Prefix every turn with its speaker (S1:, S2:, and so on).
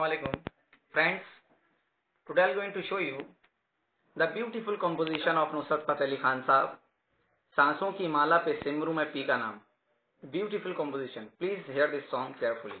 S1: Assalamualaikum friends today I'm going to show you the beautiful composition of Nusrat Fateh Ali Khan साहब सांसों की माला पे सिमरू में P का नाम beautiful composition please hear this song carefully